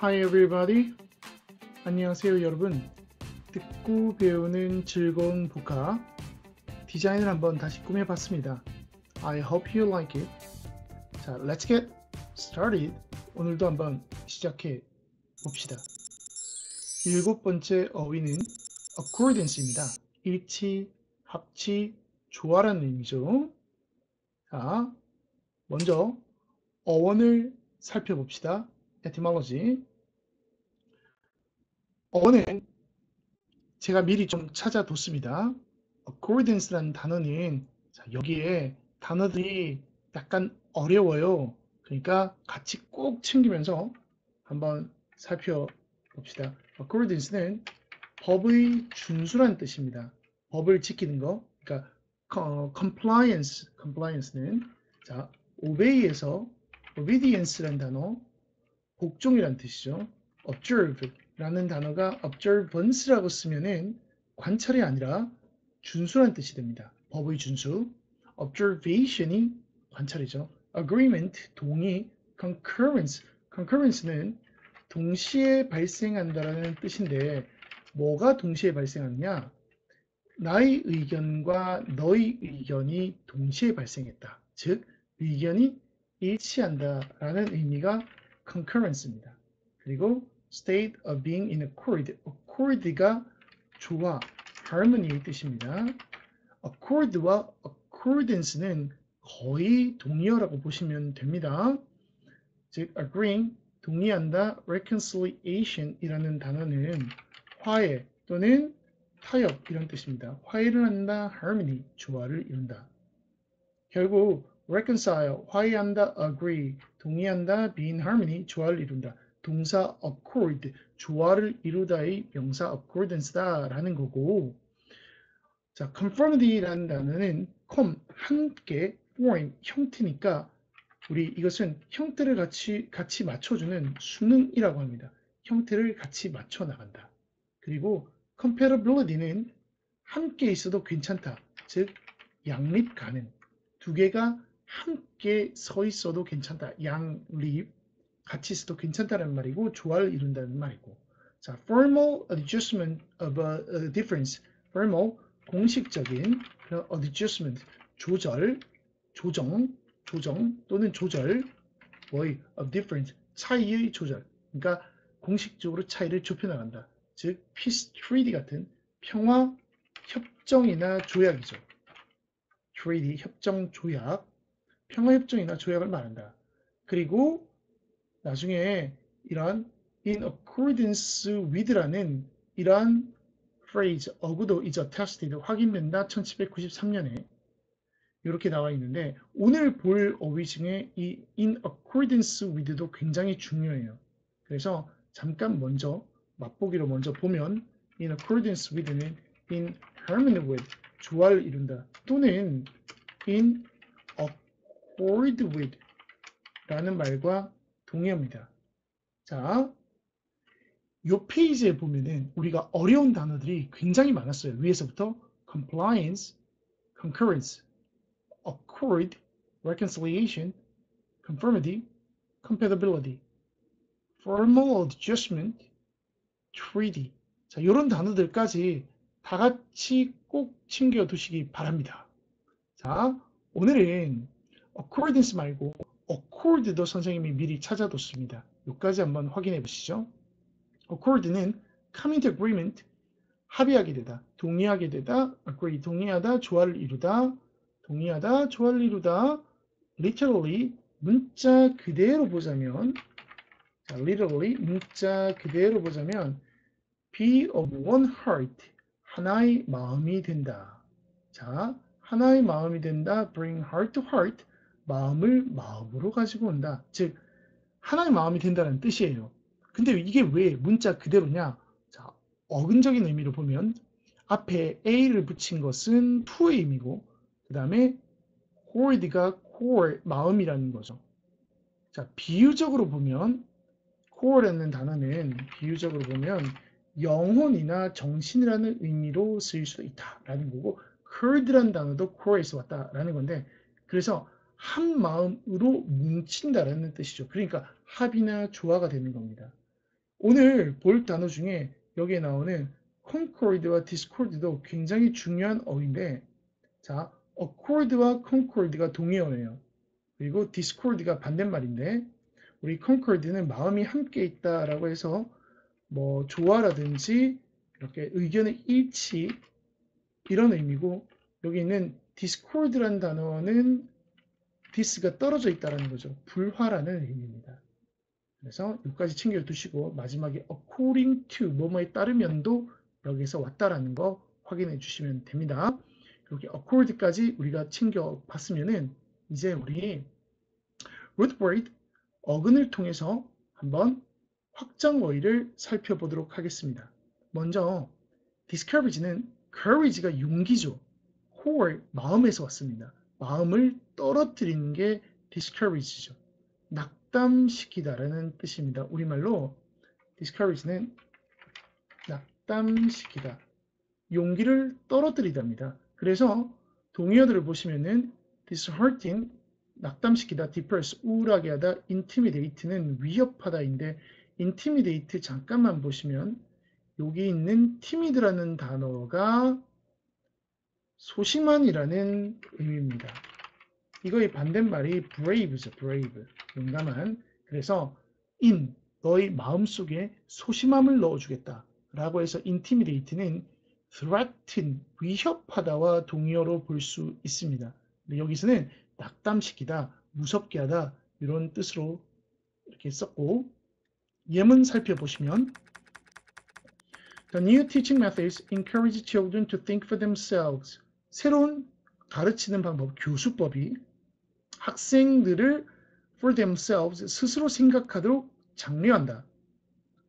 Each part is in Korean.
Hi everybody. 안녕하세요 여러분. 듣고 배우는 즐거운 복화 디자인을 한번 다시 꾸며봤습니다. I hope you like it. 자, let's get started. 오늘도 한번 시작해 봅시다. 일곱 번째 어휘는 accordance입니다. 일치, 합치, 조화라는 의미죠. 자, 먼저 어원을 살펴봅시다. Etymology. 어원은 제가 미리 좀 찾아뒀습니다. accordance라는 단어는 자, 여기에 단어들이 약간 어려워요. 그러니까 같이 꼭 챙기면서 한번 살펴봅시다. accordance는 법의 준수란 뜻입니다. 법을 지키는 거. 그러니까 어, compliance, compliance는 자, obey에서 obedience라는 단어, 복종이라는 뜻이죠. observe라는 단어가 observance라고 쓰면은 관찰이 아니라 준수란 뜻이 됩니다. 법의 준수. observation이 관찰이죠. agreement, 동의, concurrence, concurrence는 동시에 발생한다라는 뜻인데 뭐가 동시에 발생하느냐? 나의 의견과 너의 의견이 동시에 발생했다. 즉 의견이 일치한다라는 의미가 concurrence입니다. 그리고 state of being in accord, accord가 조화, harmony의 뜻입니다. accord와 accordance는 거의 동의어라고 보시면 됩니다. 즉 agreeing, 동의한다, reconciliation이라는 단어는 화해 또는 타협 이런 뜻입니다. 화해를 한다, harmony, 조화를 이룬다. 결국 reconcile, 화해한다, agree, 동의한다, be in harmony, 조화를 이룬다. 동사 accord, 조화를 이루다의 명사 accordance다라는 거고 자, conformity라는 단어는 com, 함께, form, 형태니까 우리 이것은 형태를 같이 같이 맞춰주는 수능이라고 합니다. 형태를 같이 맞춰 나간다. 그리고 compatibility는 함께 있어도 괜찮다. 즉 양립 가능. 두 개가 함께 서 있어도 괜찮다. 양 립 같이 있어도 괜찮다는 말이고 조화를 이룬다는 말이고. 자, formal adjustment of a, difference. formal 공식적인 adjustment 조절, 조정, 조정 또는 조절 뭐의 of difference 차이의 조절. 그러니까 공식적으로 차이를 좁혀 나간다. 즉 peace treaty 같은 평화 협정이나 조약이죠. treaty 협정 조약, 평화 협정이나 조약을 말한다. 그리고 나중에 이러한 in accordance with라는 이러한 phrase 어구도 is attested 확인된다 1793년에 이렇게 나와 있는데 오늘 볼 어휘 중에 이 in accordance with도 굉장히 중요해요. 그래서 잠깐 먼저 맛보기로 먼저 보면 in accordance with는 in harmony with 조화를 이룬다 또는 in accord with 라는 말과 동의합니다. 자, 이 페이지에 보면은 우리가 어려운 단어들이 굉장히 많았어요. 위에서부터 compliance, concurrence, accord, reconciliation, conformity, compatibility, formal adjustment, treaty. 자, 이런 단어들까지 다 같이 꼭 챙겨 두시기 바랍니다. 자, 오늘은 accordance 말고 accord도 선생님이 미리 찾아뒀습니다. 여기까지 한번 확인해 보시죠. accord는 come into agreement, 합의하게 되다, 동의하게 되다, agree, 동의하다, 조화를 이루다, 동의하다, 조화를 이루다, literally, 문자 그대로 보자면, 자, literally, 문자 그대로 보자면, be of one heart, 하나의 마음이 된다. 자, 하나의 마음이 된다, bring heart to heart, 마음을 마음으로 가지고 온다. 즉, 하나의 마음이 된다는 뜻이에요. 근데 이게 왜 문자 그대로냐? 자, 어근적인 의미로 보면 앞에 a를 붙인 것은 to의 의미고 그 다음에 hoard가 core, 마음이라는 거죠. 자, 비유적으로 보면 core라는 단어는 비유적으로 보면 영혼이나 정신이라는 의미로 쓰일 수도 있다라는 거고 herd라는 단어도 core에서 왔다라는 건데 그래서 한 마음으로 뭉친다라는 뜻이죠. 그러니까 합이나 조화가 되는 겁니다. 오늘 볼 단어 중에 여기에 나오는 concord와 discord도 굉장히 중요한 어인데 자, accord와 concord가 동의어예요. 그리고 discord가 반대말인데 우리 concord는 마음이 함께 있다라고 해서 뭐 조화라든지 이렇게 의견의 일치 이런 의미고 여기 있는 discord라는 단어는 dis가 떨어져 있다는 거죠. 불화라는 의미입니다. 그래서 여기까지 챙겨두시고 마지막에 according to 뭐뭐에 따르면도 여기서 왔다라는 거 확인해 주시면 됩니다. 이렇게 accord까지 우리가 챙겨봤으면은 이제 우리 root word 어근을 통해서 한번 확장 어휘를 살펴보도록 하겠습니다. 먼저 discourage는 courage가 용기죠. core 마음에서 왔습니다. 마음을 떨어뜨리는 게 discourage죠. 낙담시키다라는 뜻입니다. 우리말로 discourage는 낙담시키다. 용기를 떨어뜨리답니다. 그래서 동의어들을 보시면은 dishearten 낙담시키다, depress 우울하게 하다, intimidate는 위협하다인데 intimidate 잠깐만 보시면 여기 있는 timid라는 단어가 소심한이라는 의미입니다. 이거의 반대말이 brave죠, brave. 용감한. 그래서 in 너의 마음속에 소심함을 넣어주겠다. 라고 해서 intimidate는 threaten, 위협하다와 동의어로 볼 수 있습니다. 여기서는 낙담시키다, 무섭게 하다 이런 뜻으로 이렇게 썼고 예문 살펴보시면 The new teaching methods encourage children to think for themselves. 새로운 가르치는 방법, 교수법이 학생들을 for themselves 스스로 생각하도록 장려한다.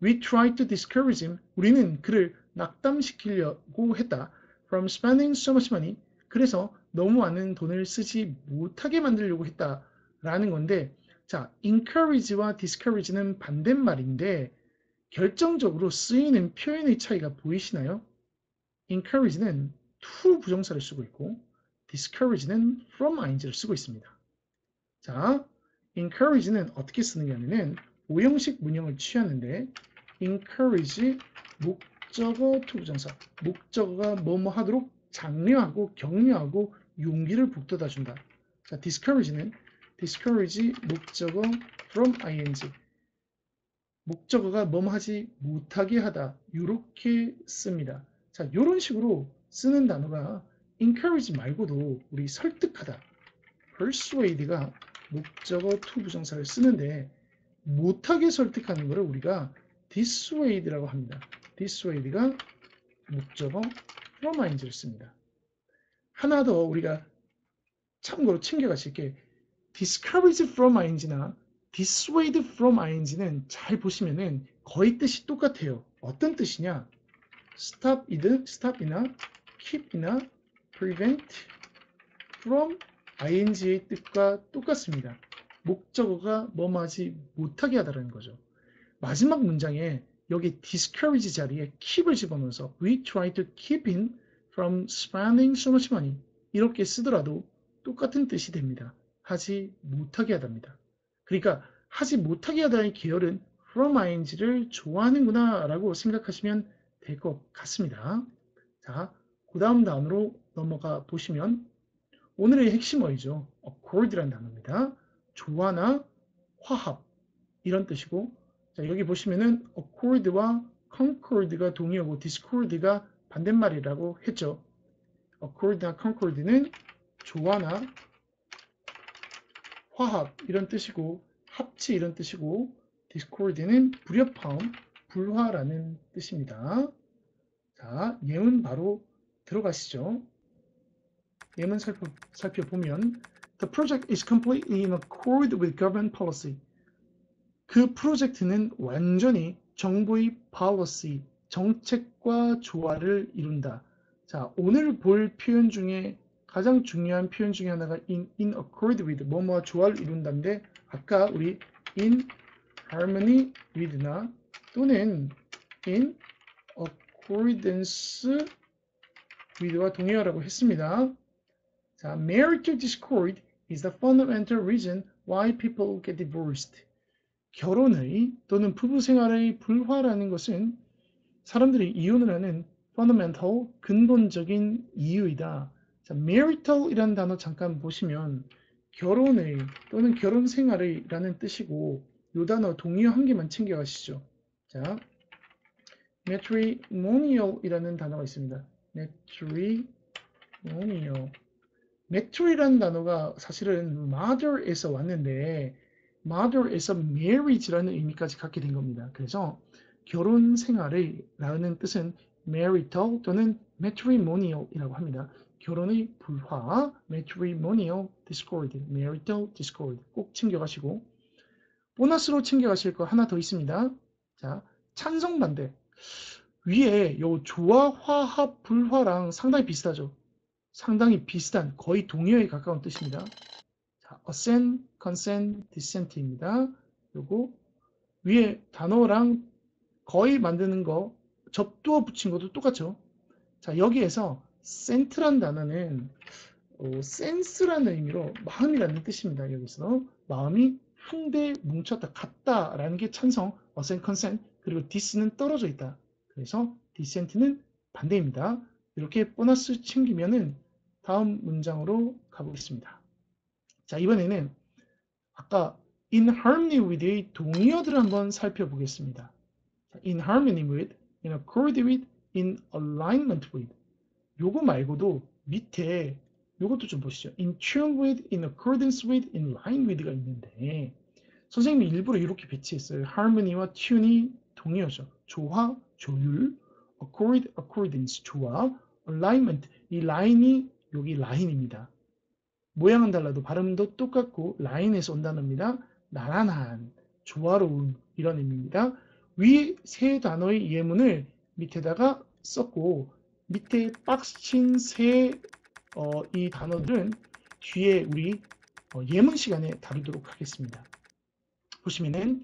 We try to discourage him. 우리는 그를 낙담시키려고 했다. From spending so much money. 그래서 너무 많은 돈을 쓰지 못하게 만들려고 했다라는 건데 자, encourage와 discourage는 반대말인데 결정적으로 쓰이는 표현의 차이가 보이시나요? encourage는 to 부정사를 쓰고 있고 discourage는 from ing를 쓰고 있습니다. 자, encourage는 어떻게 쓰느냐면은 오형식 문형을 취하는데 encourage 목적어 to 부정사 목적어가 뭐뭐 하도록 장려하고 격려하고 용기를 북돋아 준다. 자, discourage는 discourage 목적어 from ing 목적어가 뭐뭐 하지 못하게 하다 이렇게 씁니다. 자, 이런 식으로 쓰는 단어가 encourage 말고도 우리 설득하다 persuade가 목적어 to 부정사를 쓰는데 못하게 설득하는 것을 우리가 dissuade라고 합니다. dissuade가 목적어 from ing를 씁니다. 하나 더 우리가 참고로 챙겨가실 게 discourage from ing나 dissuade from ing는 잘 보시면은 거의 뜻이 똑같아요. 어떤 뜻이냐? stop이든 stop이나 keep이나 prevent from ing의 뜻과 똑같습니다. 목적어가 뭐뭐 하지 못하게 하다라는 거죠. 마지막 문장에 여기 discourage 자리에 keep을 집어넣어서 we try to keep him from spending so much money 이렇게 쓰더라도 똑같은 뜻이 됩니다. 하지 못하게 하답니다. 그러니까 하지 못하게 하다의 계열은 from ing를 좋아하는구나 라고 생각하시면 될 것 같습니다. 자, 그 다음 단어로 넘어가 보시면 오늘의 핵심어이죠. accord라는 단어입니다. 조화나 화합 이런 뜻이고 자, 여기 보시면은 accord와 concord가 동의어고 discord가 반대말이라고 했죠. accord나 concord는 조화나 화합 이런 뜻이고 합치 이런 뜻이고 discord는 불협화음, 불화라는 뜻입니다. 자, 예문 바로 들어가시죠. 예문 살펴, 살펴보면 The project is completely in accord with government policy. 그 프로젝트는 완전히 정부의 policy, 정책과 조화를 이룬다. 자, 오늘 볼 표현 중에 가장 중요한 표현 중에 하나가 in, in accord with, 뭐뭐와 조화를 이룬다인데 아까 우리 in harmony with나 또는 in accordance with와 동의어라고 했습니다. 자, marital discord is the fundamental reason why people get divorced. 결혼의 또는 부부 생활의 불화라는 것은 사람들이 이혼을 하는 fundamental 근본적인 이유이다. 자, marital이라는 단어 잠깐 보시면 결혼의 또는 결혼 생활의 라는 뜻이고 이 단어 동의어 한 개만 챙겨가시죠. 자, matrimonial이라는 단어가 있습니다. matrimonial. Matry라는 단어가 사실은 mother에서 왔는데 mother에서 marriage라는 의미까지 갖게 된 겁니다. 그래서 결혼 생활의 라는 뜻은 marital 또는 matrimonial이라고 합니다. 결혼의 불화, matrimonial discord, marital discord 꼭 챙겨가시고 보너스로 챙겨가실 거 하나 더 있습니다. 자, 찬성 반대. 위에 요 조화, 화합, 불화랑 상당히 비슷하죠. 상당히 비슷한 거의 동의어에 가까운 뜻입니다. 자, assent, consent, dissent입니다. 요거 위에 단어랑 거의 만드는 거 접두어 붙인 것도 똑같죠. 자, 여기에서 센트란 단어는 어, 센스라는 의미로 마음이라는 뜻입니다. 여기서 마음이 한데 뭉쳤다, 같다라는 게 찬성, 어센 컨센, 그리고 디스는 떨어져 있다. 그래서 디센트는 반대입니다. 이렇게 보너스 챙기면은 다음 문장으로 가보겠습니다. 자, 이번에는 아까 in harmony with의 동의어들을 한번 살펴보겠습니다. in harmony with, in accord with, in alignment with. 요거 말고도 밑에 요것도 좀 보시죠. in tune with, in accordance with, in line with가 있는데 선생님이 일부러 이렇게 배치했어요. harmony와 tune이 동의어죠. 조화, 조율, accord, accordance, 조화, alignment, 이 라인이 여기 라인입니다. 모양은 달라도 발음도 똑같고 라인에서 온 단어입니다. 나란한, 조화로운 이런 의미입니다. 위 세 단어의 예문을 밑에다가 썼고 밑에 박스친 세이 어, 단어들은 뒤에 우리 어, 예문 시간에 다루도록 하겠습니다. 보시면은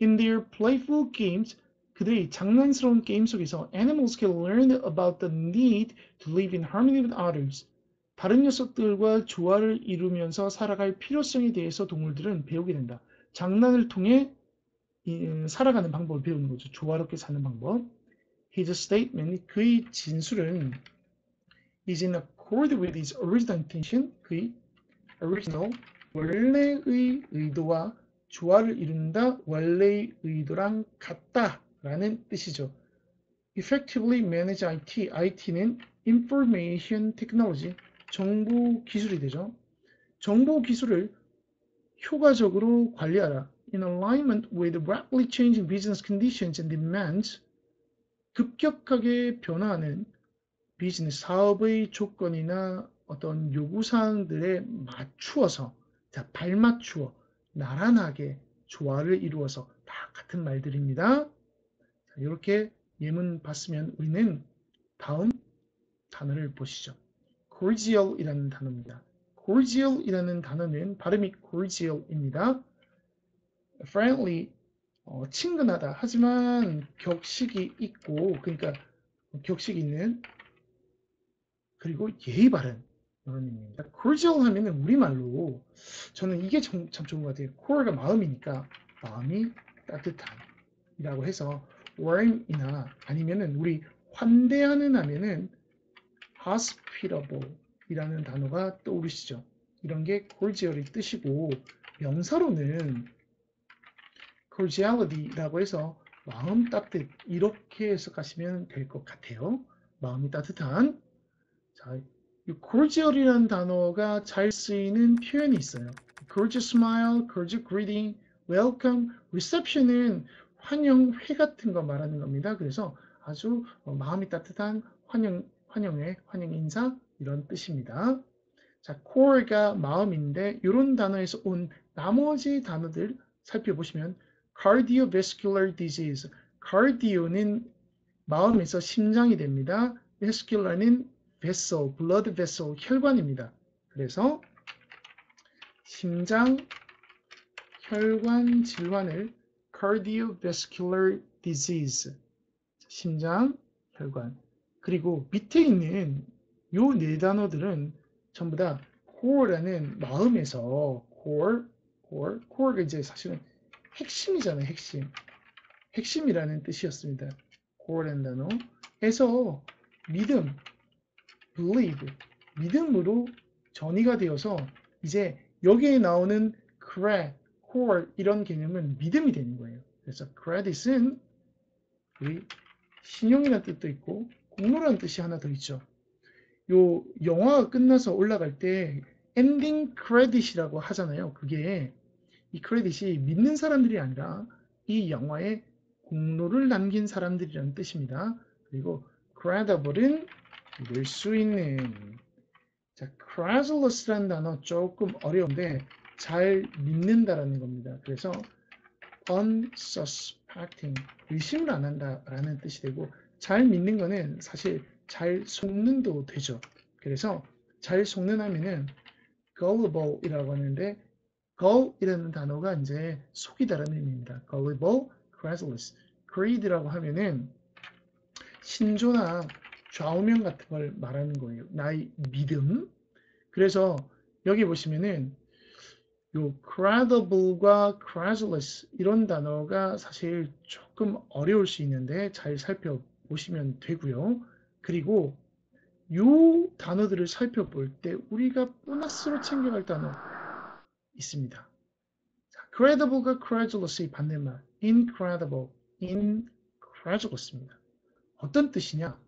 In their playful games, 그들의 장난스러운 게임 속에서 animals can learn about the need to live in harmony with others. 다른 녀석들과 조화를 이루면서 살아갈 필요성에 대해서 동물들은 배우게 된다. 장난을 통해 살아가는 방법을 배우는 거죠. 조화롭게 사는 방법. His statement, 그의 진술은 is in accord with his original intention, 그의 original, 원래의 의도와 조화를 이룬다, 원래의 의도랑 같다 라는 뜻이죠. Effectively manage IT, IT는 Information Technology, 정보 기술이 되죠. 정보 기술을 효과적으로 관리하라. In alignment with rapidly changing business conditions and demands, 급격하게 변화하는 비즈니스 사업의 조건이나 어떤 요구사항들에 맞추어서 자, 발맞추어 나란하게 조화를 이루어서 다 같은 말들입니다. 자, 이렇게 예문 봤으면 우리는 다음 단어를 보시죠. cordial이라는 단어입니다. cordial이라는 단어는 발음이 cordial입니다. friendly 어, 친근하다. 하지만 격식이 있고 그러니까 격식 있는 그리고 예의 바른 이런 의미입니다. cordial 하면 은 우리말로 저는 이게 참, 참 좋은 것 같아요. core가 마음이니까 마음이 따뜻한 이라고 해서 warm이나 아니면은 우리 환대하는 하면은 hospitable 이라는 단어가 떠오르시죠. 이런 게 cordial의 뜻이고 명사로는 cordiality라고 해서 마음 따뜻 이렇게 해석하시면 될 것 같아요. 마음이 따뜻한 자, 이 cordial이라는 단어가 잘 쓰이는 표현이 있어요. cordial smile, cordial greeting, welcome, reception은 환영회 같은 거 말하는 겁니다. 그래서 아주 마음이 따뜻한 환영, 환영회, 환영 인사 이런 뜻입니다. 자, core가 마음인데 이런 단어에서 온 나머지 단어들 살펴보시면 cardiovascular disease. cardio는 마음에서 심장이 됩니다. vascular는 vessel, blood vessel, 혈관입니다. 그래서 심장 혈관 질환을 cardiovascular disease, 심장 혈관. 그리고 밑에 있는 요 네 단어들은 전부 다 core라는 마음에서 core, core, core가 이제 사실은 핵심이잖아요, 핵심. 핵심이라는 뜻이었습니다. core라는 단어에서 믿음, believe, 믿음으로 전이가 되어서 이제 여기에 나오는 cred, core 이런 개념은 믿음이 되는 거예요. 그래서 credit은 우리 신용이라는 뜻도 있고 공로라는 뜻이 하나 더 있죠. 요 영화가 끝나서 올라갈 때 엔딩 크레딧이라고 하잖아요. 그게 이 credit이 믿는 사람들이 아니라 이 영화에 공로를 남긴 사람들이라는 뜻입니다. 그리고 credible은 믿을 수 있는 자, credulous,라는 단어 조금 어려운데 잘 믿는다라는 겁니다. 그래서 unsuspecting, 의심을 안 한다라는 뜻이 되고 잘 믿는 거는 사실 잘 속는도 되죠. 그래서 잘 속는 하면은 gullible이라고 하는데 gull이라는 단어가 이제 속이다라는 의미입니다. gullible, credulous. greed라고 하면은 신조나 좌우명 같은 걸 말하는 거예요. 나의 믿음. 그래서 여기 보시면은 요 credible과 credulous 이런 단어가 사실 조금 어려울 수 있는데 잘 살펴보시면 되고요. 그리고 요 단어들을 살펴볼 때 우리가 보너스로 챙겨갈 단어 있습니다. 자, credible과 credulous의 반대말 incredible, incredulous입니다. 어떤 뜻이냐?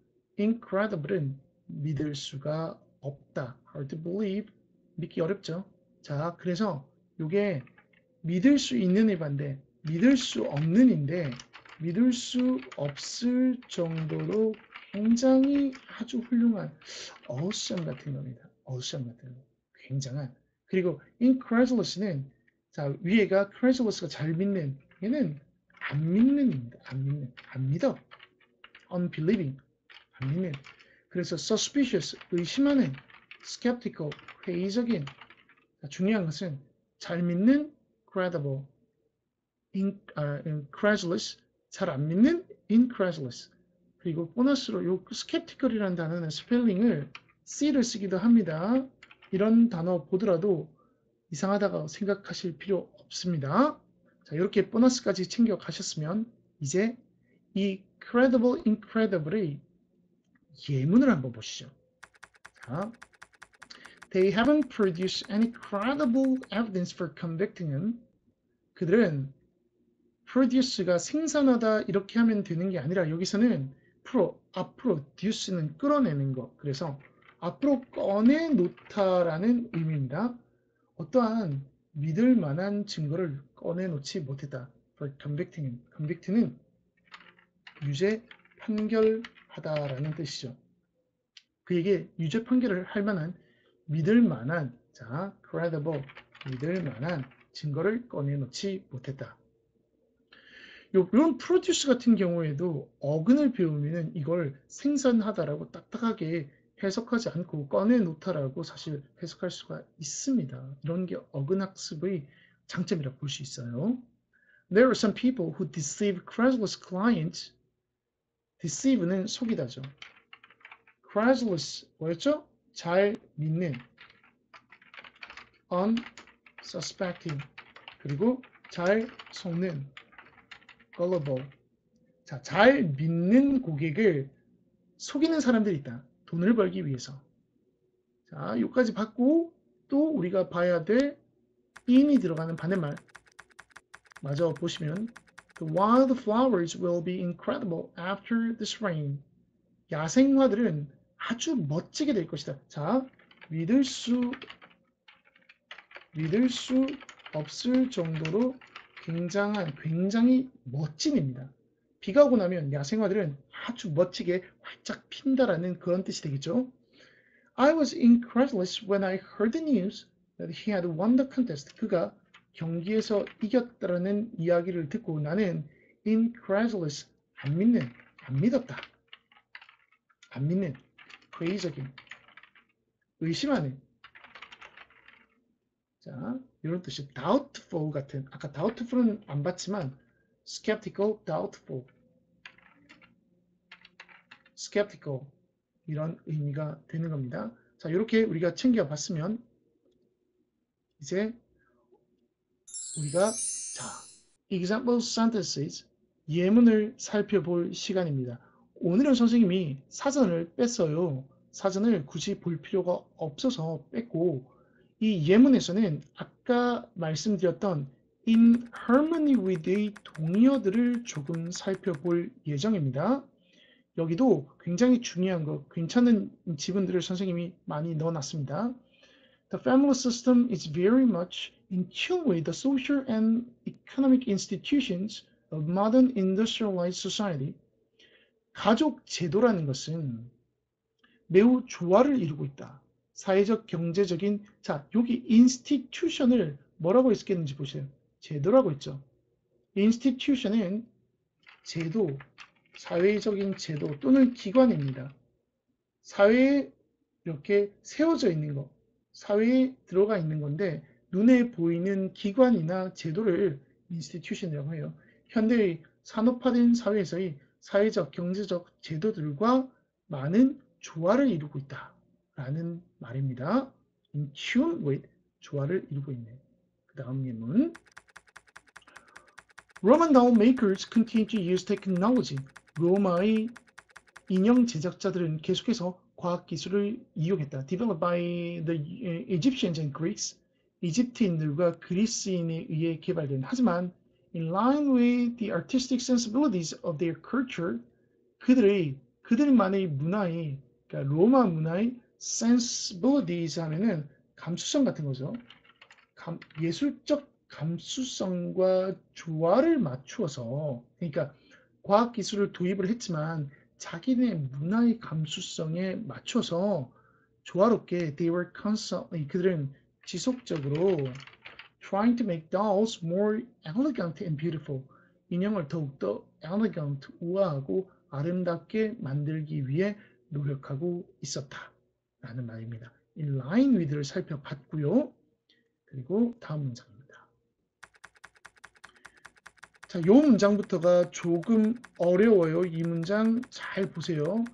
incredible은 믿을 수가 없다. hard to believe. 믿기 어렵죠. 자, 그래서 이게 믿을 수 있는의 반대, 믿을 수 없는 인데 믿을 수 없을 정도로 굉장히 아주 훌륭한 어썸 같은 겁니다. 어썸 같은 거. 굉장한. 그리고 incredulous는 자 위에가 credulous가 잘 믿는 얘는 안 믿는입니다. 안 믿는. 안 믿어. unbelieving. 안 믿는. 그래서 suspicious 의심하는 skeptical 회의적인 중요한 것은 잘 믿는 credible in, uh, incredulous 잘 안 믿는 incredulous 그리고 보너스로 요 skeptical이라는 단어는 스펠링을 C를 쓰기도 합니다. 이런 단어 보더라도 이상하다고 생각하실 필요 없습니다. 자, 이렇게 보너스까지 챙겨 가셨으면 이제 이 credible, incredible의 예문을 한번 보시죠. 자, They haven't produced any credible evidence for convicting him. 그들은 produce가 생산하다 이렇게 하면 되는 게 아니라 여기서는 프로, 앞으로 듀스는 끌어내는 것. 그래서 앞으로 꺼내 놓다라는 의미입니다. 어떠한 믿을 만한 증거를 꺼내 놓지 못했다. For convicting. convict는 유죄 판결하다라는 뜻이죠. 그에게 유죄 판결을 할 만한 믿을 만한 자 credible 믿을 만한 증거를 꺼내놓지 못했다. 이런 프로듀스 같은 경우에도 어근을 배우면 이걸 생산하다라고 딱딱하게 해석하지 않고 꺼내놓다라고 사실 해석할 수가 있습니다. 이런 게 어근학습의 장점이라 볼수 있어요. There are some people who deceive credulous clients. deceive는 속이다죠. credulous 뭐였죠? 잘 믿는 unsuspecting 그리고 잘 속는 gullible 자, 잘 믿는 고객을 속이는 사람들이 있다. 돈을 벌기 위해서. 자, 여기까지 받고 또 우리가 봐야 될 in이 들어가는 반대말 마저 보시면 The wild flowers will be incredible after this rain. 야생화들은 아주 멋지게 될 것이다. 자, 믿을 수 믿을 수 없을 정도로 굉장한 굉장히 멋진 입니다. 비가 오고 나면 야생화들은 아주 멋지게 활짝 핀다라는 그런 뜻이 되겠죠. I was incredulous when I heard the news that he had won the contest. 그가 경기에서 이겼다라는 이야기를 듣고 나는 incredulous 안 믿는 안 믿었다. 안 믿는 회의적인, 의심하는. 자, 이런 뜻이 doubtful 같은, 아까 doubtful은 안 봤지만 skeptical, doubtful, skeptical 이런 의미가 되는 겁니다. 자, 이렇게 우리가 챙겨봤으면 이제 우리가 자, example sentences 예문을 살펴볼 시간입니다. 오늘은 선생님이 사전을 뺐어요. 사전을 굳이 볼 필요가 없어서 뺐고 이 예문에서는 아까 말씀드렸던 in harmony with의 동의어들을 조금 살펴볼 예정입니다. 여기도 굉장히 중요한 거, 괜찮은 지분들을 선생님이 많이 넣어놨습니다. The family system is very much in tune with the social and economic institutions of modern industrialized society. 가족 제도라는 것은 매우 조화를 이루고 있다. 사회적, 경제적인, 자, 여기 institution을 뭐라고 했겠는지 보세요. 제도라고 했죠. institution은 제도, 사회적인 제도 또는 기관입니다. 사회에 이렇게 세워져 있는 것, 사회에 들어가 있는 건데 눈에 보이는 기관이나 제도를 institution이라고 해요. 현대의 산업화된 사회에서의 사회적, 경제적 제도들과 많은 조화를 이루고 있다. 라는 말입니다. in tune with 조화를 이루고 있네. 그 다음 예문 Roman doll makers continue to use technology. 로마의 인형 제작자들은 계속해서 과학 기술을 이용했다. Developed by the Egyptians and Greeks. 이집트인들과 그리스인에 의해 개발된 하지만 in line with the artistic sensibilities of their culture 그들의 그들만의 문화의 그러니까 로마 문화의 sensibilities 하면은 감수성 같은 거죠. 감, 예술적 감수성과 조화를 맞추어서 그러니까 과학 기술을 도입을 했지만 자기네 문화의 감수성에 맞춰서 조화롭게 they were constantly 그들은 지속적으로 trying to make dolls more elegant and beautiful. 인형을 더욱더 elegant, 우아하고 아름답게 만들기 위해 노력하고 있었다. 라는 말입니다. in line with를 살펴봤고요. 그리고 다음 문장입니다. 자, 요 문장부터가 조금 어려워요. 이 문장 잘 보세요.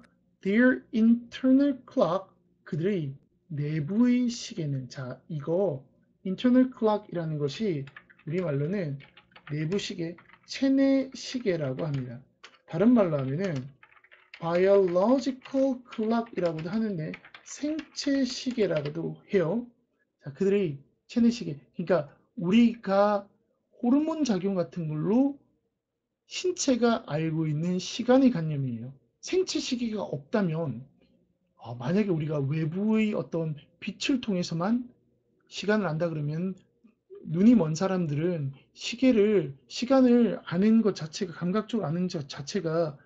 Their internal clock, 그들의 내부의 시계는 자 이거 internal clock이라는 것이 우리말로는 내부 시계, 체내 시계라고 합니다. 다른 말로 하면은 biological clock이라고도 하는데 생체 시계라고도 해요. 자, 그들의 체내 시계. 그러니까 우리가 호르몬 작용 같은 걸로 신체가 알고 있는 시간의 관념이에요. 생체 시계가 없다면 어, 만약에 우리가 외부의 어떤 빛을 통해서만 시간을 안다 그러면 눈이 먼 사람들은 시계를 시간을 아는 것 자체가 감각적으로 아는 것 자체가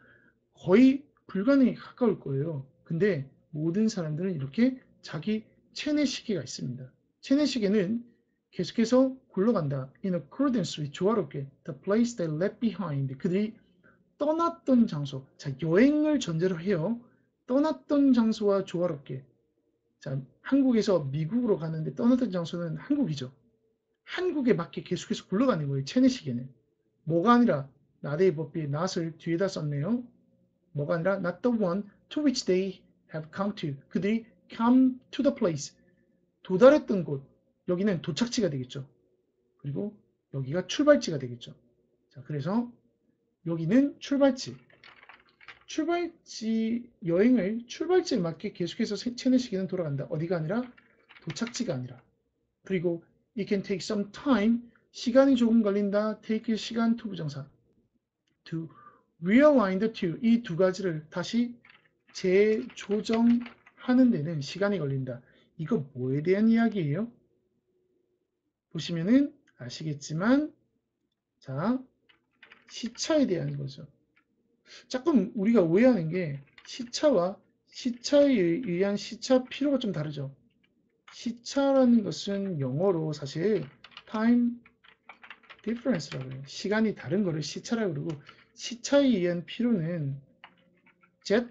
거의 불가능에 가까울 거예요. 근데 모든 사람들은 이렇게 자기 체내 시계가 있습니다. 체내 시계는 계속해서 굴러간다. In accordance with 조화롭게 the place they left behind 그들이 떠났던 장소. 자 여행을 전제로 해요. 떠났던 장소와 조화롭게 자 한국에서 미국으로 가는데 떠났던 장소는 한국이죠. 한국에 맞게 계속해서 굴러가는 거예요. 체내 시계는. 뭐가 아니라 나데이 법비의 not을 뒤에다 썼네요. 뭐가 아니라 not the one to which they have come to. 그들이 come to the place. 도달했던 곳. 여기는 도착지가 되겠죠. 그리고 여기가 출발지가 되겠죠. 자, 그래서 여기는 출발지. 출발지 여행을 출발지에 맞게 계속해서 체내 시계는 돌아간다. 어디가 아니라 도착지가 아니라. 그리고 it can take some time. 시간이 조금 걸린다. take 시간 to 부정사. to realign the two. 이 두 가지를 다시 재조정하는 데는 시간이 걸린다. 이거 뭐에 대한 이야기예요? 보시면은 아시겠지만 자 시차에 대한 거죠. 조금 우리가 오해하는 게 시차와 시차에 의한 시차 필요가 좀 다르죠. 시차라는 것은 영어로 사실 time difference라고 해요. 시간이 다른 거를 시차라고 그러고 시차에 의한 필요는 jet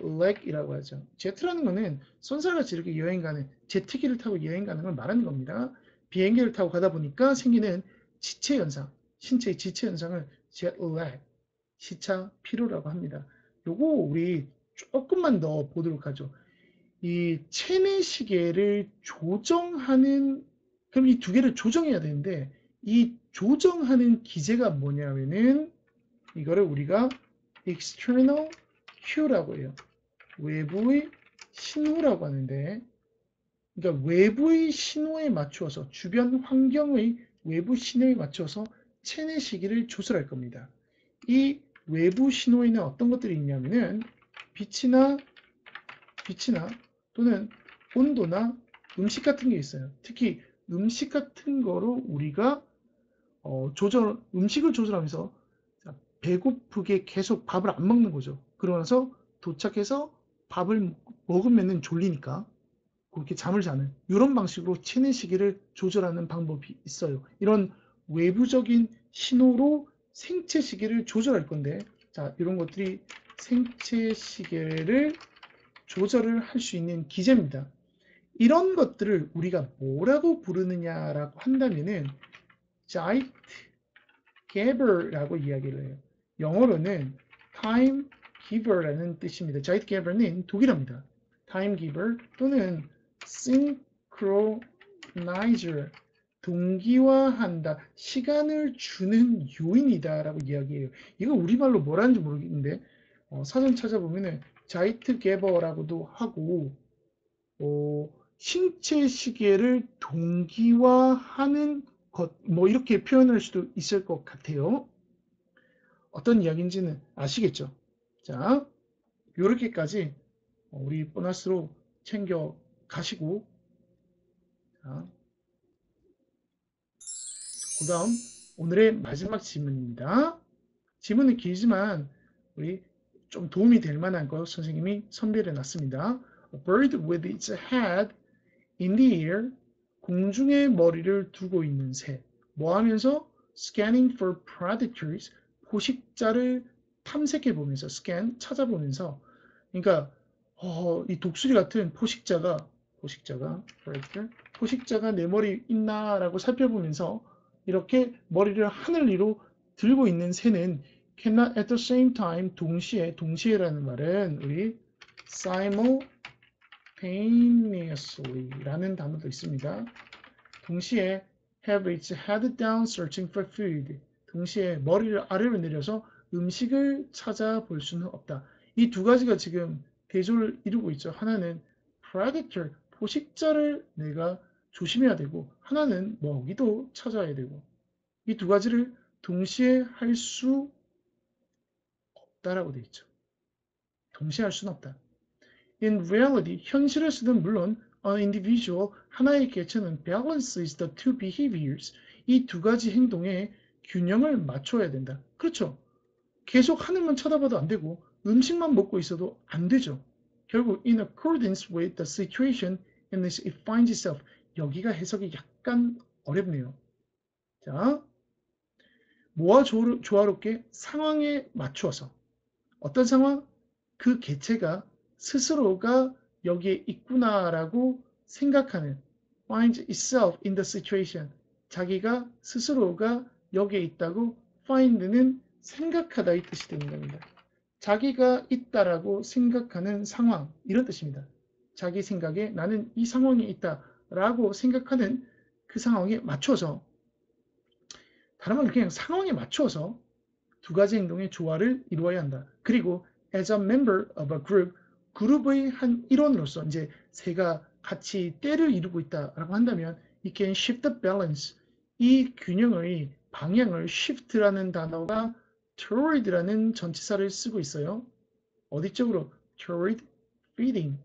lag이라고 하죠. jet라는 거는 손살같이 이렇게 여행 가는 제트기를 타고 여행 가는 걸 말하는 겁니다. 비행기를 타고 가다 보니까 생기는 지체 현상, 신체의 지체 현상을 jet lag, 시차 피로라고 합니다. 요거 우리 조금만 더 보도록 하죠. 이 체내 시계를 조정하는 그럼 이 두 개를 조정해야 되는데 이 조정하는 기제가 뭐냐면은 이거를 우리가 external cue라고 해요. 외부의 신호라고 하는데 그러니까 외부의 신호에 맞추어서 주변 환경의 외부 신호에 맞춰서 체내 시기를 조절할 겁니다. 이 외부 신호에는 어떤 것들이 있냐면은 빛이나 빛이나 또는 온도나 음식 같은 게 있어요. 특히 음식 같은 거로 우리가 어, 조절 음식을 조절하면서 배고프게 계속 밥을 안 먹는 거죠. 그러면서 도착해서 밥을 먹으면 졸리니까 그렇게 잠을 자는 이런 방식으로 체내 시계를 조절하는 방법이 있어요. 이런 외부적인 신호로 생체 시계를 조절할 건데 자 이런 것들이 생체 시계를 조절을 할 수 있는 기제입니다. 이런 것들을 우리가 뭐라고 부르느냐라고 한다면은 giant giver라고 이야기를 해요. 영어로는 time giver라는 뜻입니다. giant giver는 독일어입니다. time giver 또는 synchronizer 동기화한다, 시간을 주는 요인이다 라고 이야기해요. 이거 우리말로 뭐라는지 모르겠는데 어, 사전 찾아보면은 자이트 게버라고도 하고 어, 신체 시계를 동기화하는 것, 뭐 이렇게 표현할 수도 있을 것 같아요. 어떤 이야기인지는 아시겠죠? 자, 이렇게까지 우리 보너스로 챙겨 가시고 자, 그 다음 오늘의 마지막 질문입니다. 질문은 길지만 우리 좀 도움이 될 만한 거 선생님이 선별해 놨습니다. A bird with its head in the air 공중에 머리를 두고 있는 새. 뭐 하면서 scanning for predators 포식자를 탐색해 보면서 scan 찾아보면서 그러니까 어, 이 독수리 같은 포식자가 포식자가 predator 포식자가 내 머리 있나라고 살펴보면서 이렇게 머리를 하늘 위로 들고 있는 새는 cannot at the same time 동시에 동시에라는 말은 우리 simultaneously 라는 단어도 있습니다. 동시에 have its head down searching for food 동시에 머리를 아래로 내려서 음식을 찾아볼 수는 없다. 이 두 가지가 지금 대조를 이루고 있죠. 하나는 predator 포식자를 내가 조심해야 되고 하나는 먹이도 찾아야 되고 이 두 가지를 동시에 할 수 없다라고 되어 있죠. 동시에 할 수는 없다. In reality, 현실에서는 물론 an individual 하나의 개체는 balances the two behaviors 이 두 가지 행동에 균형을 맞춰야 된다. 그렇죠. 계속 하늘만 쳐다봐도 안 되고 음식만 먹고 있어도 안 되죠. 결국 in accordance with the situation in which it finds itself 여기가 해석이 약간 어렵네요. 자, 뭐와 조화롭게 상황에 맞추어서 어떤 상황? 그 개체가 스스로가 여기에 있구나라고 생각하는 finds itself in the situation 자기가 스스로가 여기에 있다고 find는 생각하다 이 뜻이 되는 겁니다. 자기가 있다라고 생각하는 상황 이런 뜻입니다. 자기 생각에 나는 이 상황에 있다라고 생각하는 그 상황에 맞춰서 다른 말로 그냥 상황에 맞춰서 두 가지 행동의 조화를 이루어야 한다. 그리고 as a member of a group 그룹의 한 일원으로서 이제 새가 같이 때를 이루고 있다라고 한다면 it can shift the balance 이 균형의 방향을 shift라는 단어가 toward라는 전치사를 쓰고 있어요. 어디 쪽으로? toward feeding.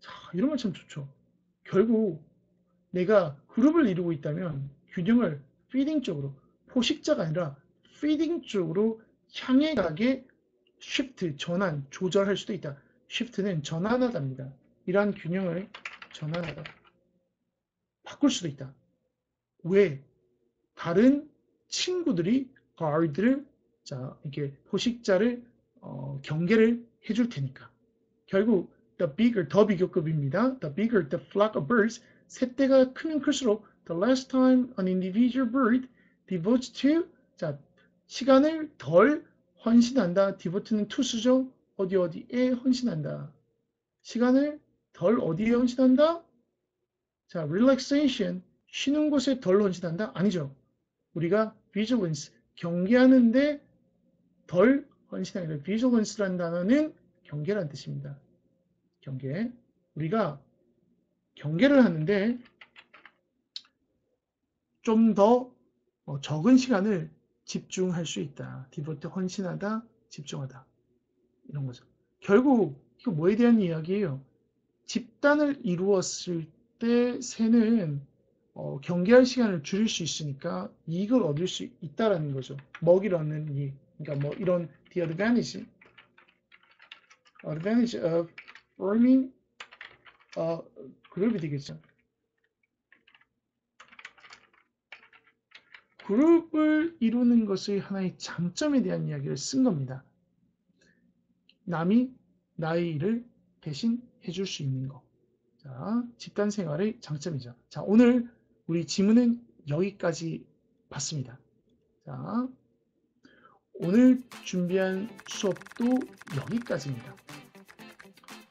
자, 이런 말 참 좋죠. 결국 내가 그룹을 이루고 있다면 균형을 feeding 쪽으로 포식자가 아니라 feeding 쪽으로 향해 가게 shift, 전환, 조절할 수도 있다. shift는 전환하다입니다. 이러한 균형을 전환하다. 바꿀 수도 있다. 왜? 다른 친구들이 guard를 자 이렇게 포식자를 어, 경계를 해줄 테니까 결국 the bigger 더 비교급입니다. The bigger the flock of birds 새떼가 크면 클수록 the less time an individual bird devotes to 자 시간을 덜 헌신한다. devote는 투수죠. 어디 어디에 헌신한다. 시간을 덜 어디에 헌신한다? 자 relaxation 쉬는 곳에 덜 헌신한다? 아니죠. 우리가 vigilance, 경계하는데 덜 헌신하기를 vigilance라는 단어는 경계라는 뜻입니다. 경계. 우리가 경계를 하는데 좀더 어, 적은 시간을 집중할 수 있다. 디보트 헌신하다, 집중하다. 이런 거죠. 결국 이거 뭐에 대한 이야기예요? 집단을 이루었을 때 새는 어, 경계할 시간을 줄일 수 있으니까 이익을 얻을 수 있다라는 거죠. 먹이를 얻는 이익. 그러니까 뭐 이런 the advantage, advantage of forming 어, 그룹이 되겠죠. 그룹을 이루는 것의 하나의 장점에 대한 이야기를 쓴 겁니다. 남이 나의 일을 대신 해줄 수 있는 거. 자, 집단 생활의 장점이죠. 자, 오늘 우리 지문은 여기까지 봤습니다. 자, 오늘 준비한 수업도 여기까지입니다.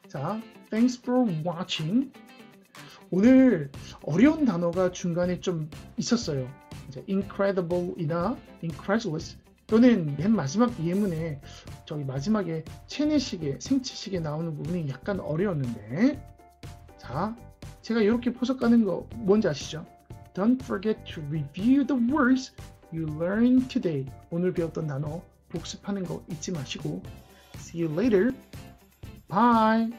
자, thanks for watching. 오늘 어려운 단어가 중간에 좀 있었어요. 이제 incredible이나 incredulous 또는 맨 마지막 예문에 저기 마지막에 체내식에 생체식에 나오는 부분이 약간 어려웠는데 자 제가 이렇게 포석 가는 거 뭔지 아시죠? Don't forget to review the words you learned today. 오늘 배웠던 단어 복습하는 거 잊지 마시고 See you later. Bye.